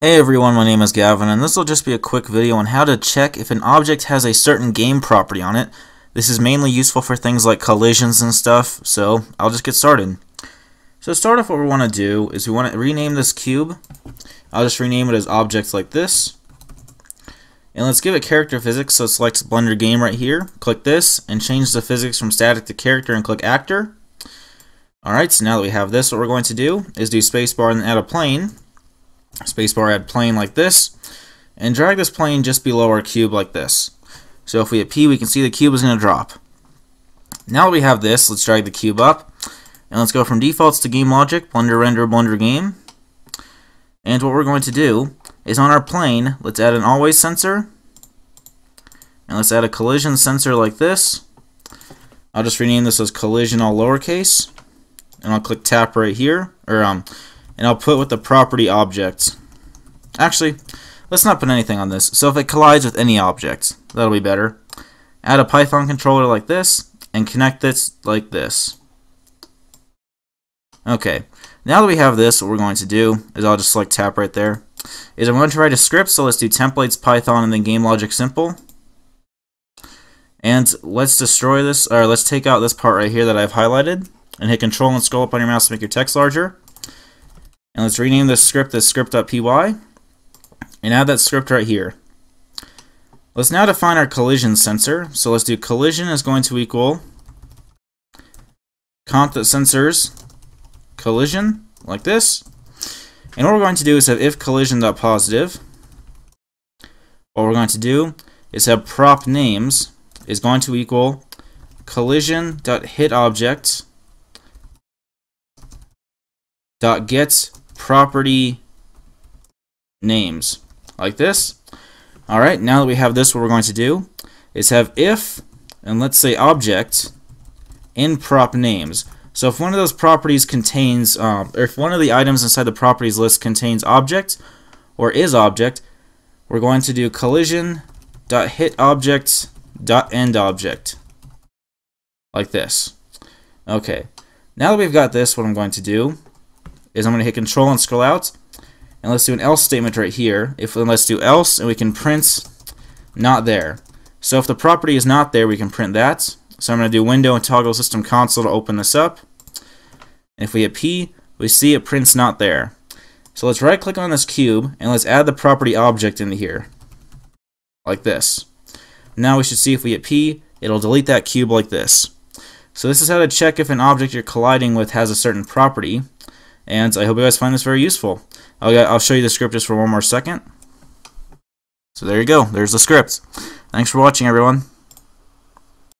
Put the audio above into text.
Hey everyone, my name is Gavin, and this will just be a quick video on how to check if an object has a certain game property on it. This is mainly useful for things like collisions and stuff, so I'll just get started. So to start off what we want to do is we want to rename this cube. I'll just rename it as objects like this. And let's give it character physics, so select Blender Game right here, click this, and change the physics from static to character and click actor. Alright, so now that we have this, what we're going to do is do spacebar and add a plane spacebar add plane like this, and drag this plane just below our cube like this. So if we hit P, we can see the cube is going to drop. Now that we have this, let's drag the cube up, and let's go from defaults to game logic, Blender render, Blender game. And what we're going to do is on our plane, let's add an always sensor, and let's add a collision sensor like this. I'll just rename this as collision all lowercase, and I'll click tap right here, or um, and I'll put with the property objects. Actually, let's not put anything on this. So if it collides with any object, that'll be better. Add a Python controller like this, and connect this like this. Okay, now that we have this, what we're going to do is I'll just select tap right there. Is I'm going to write a script, so let's do templates, Python, and then game logic simple. And let's destroy this, or let's take out this part right here that I've highlighted, and hit control and scroll up on your mouse to make your text larger. And let's rename this script as script.py and add that script right here. Let's now define our collision sensor. So let's do collision is going to equal cont sensors collision like this. And what we're going to do is have if collision.positive. What we're going to do is have prop names is going to equal collision.hitObject dot get property names like this. Alright, now that we have this, what we're going to do is have if, and let's say object, in prop names. So if one of those properties contains, um, or if one of the items inside the properties list contains object, or is object, we're going to do collision dot hit object dot end object like this. Okay, now that we've got this, what I'm going to do is I'm going to hit control and scroll out. And let's do an else statement right here. If let's do else and we can print not there. So if the property is not there we can print that. So I'm going to do window and toggle system console to open this up. And if we hit P we see it prints not there. So let's right click on this cube and let's add the property object into here like this. Now we should see if we hit P it'll delete that cube like this. So this is how to check if an object you're colliding with has a certain property and I hope you guys find this very useful. I'll, I'll show you the script just for one more second. So there you go. There's the script. Thanks for watching, everyone.